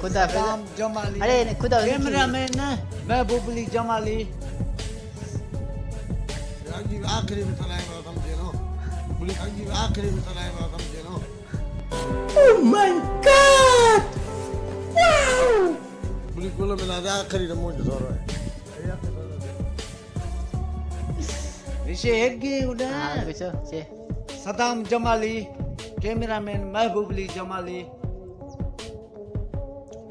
خدا خدا جمالی ارے خدا کیمرہ مین نہ میں بوبلی جمالی راجی آخری میں تلائے ہوا تم جنو بولی راجی آخری میں تلائے ہوا تم جنو او مائی گاڈ واو بولی کولا ملا دا آخری نمو جو رہا ہے Hege udah. Bisa, sih. Saddam Jamali, cameraman Mahbub Jamali.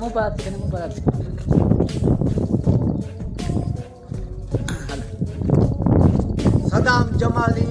mau bahas. Ghulam جمالی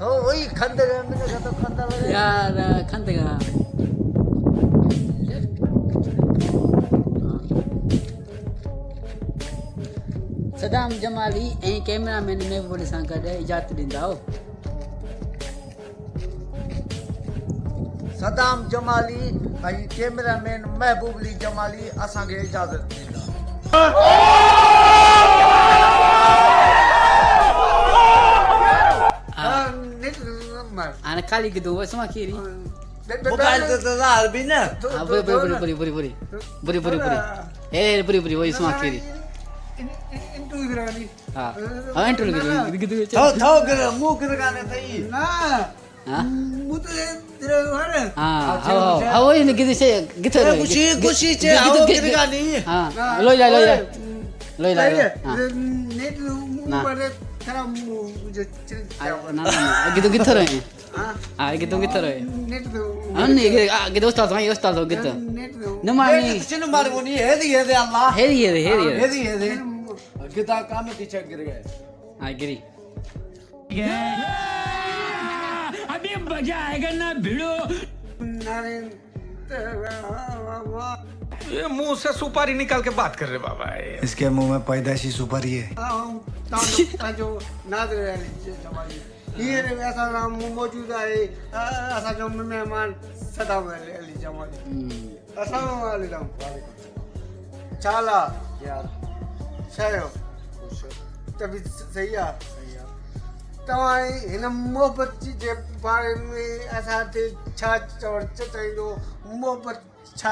تو وہی کھندے گئے میں نے تو کھندا لگا یار کھندے گا صدام جمالی اے کیمرہ مین میں بولے سان گڈ اجازت دیندا جمالی بھائی جمالی اساں اجازت ل ابھی بجائے گا نہ بھیڑو نارین یہ منہ سے سپاری نکال کے بات کر رہے بابا اس کے منہ میں پیدائشی سپاری ہے۔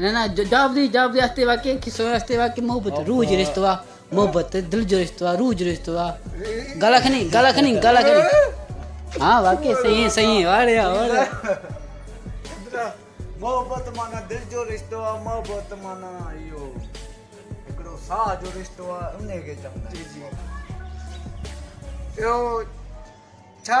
نہ نا جواب دی جواب دی آستے واقعے کسو آستے واقعے محبت روح جی ہاں۔ رشتہ وا محبت دل جو رشتہ وا روح جی رشتہ وا گالا کھنی گالا کھنی گالا کھنی۔ ہاں واقعی صحیح ہے صحیح ہے واڑیا واڑیا محبت مانا دل جو رشتہ وا محبت مانا ایو۔ اکڑو سا جو رشتہ وا انہی کے چوندا جی جی۔ یو چھا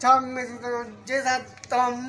چھا میں جیسا تم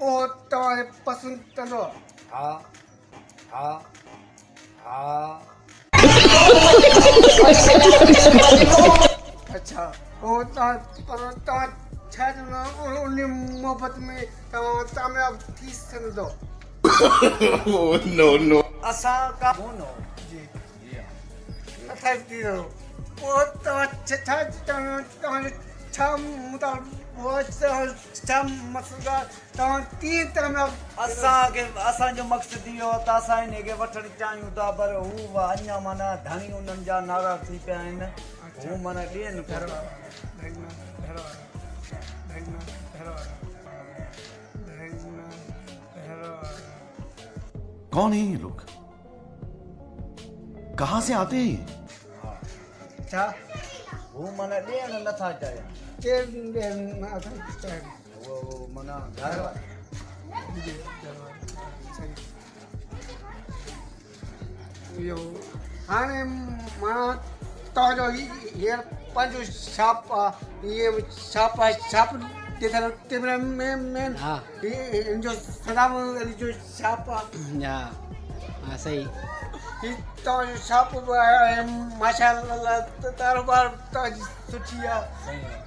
او تائے پسند تلو ہا ہا ہا اچھا او تائے پسند تلو محبت tam مقصد دیو نارا کون ہیں یہ لوگ کہاں سے آتے ہیں وہ منا دین نہ تھا چاہیے ڪير اهو معنيٰ گهر اهو هاڻي مان توهان جو هينئر پنهنجو ڇاپ آهي اهي ڇاپ آهي ڇاپ ڏيکاريو ڪيمرا مين مين ها هن جو سدام علي جو ڇاپ آهي ها ها صحيح هي توهان جو ڇاپ به آهي ماشا ڪاروبار توهان جي سٺي آهي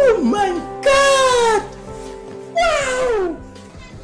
Oh my God! Wow!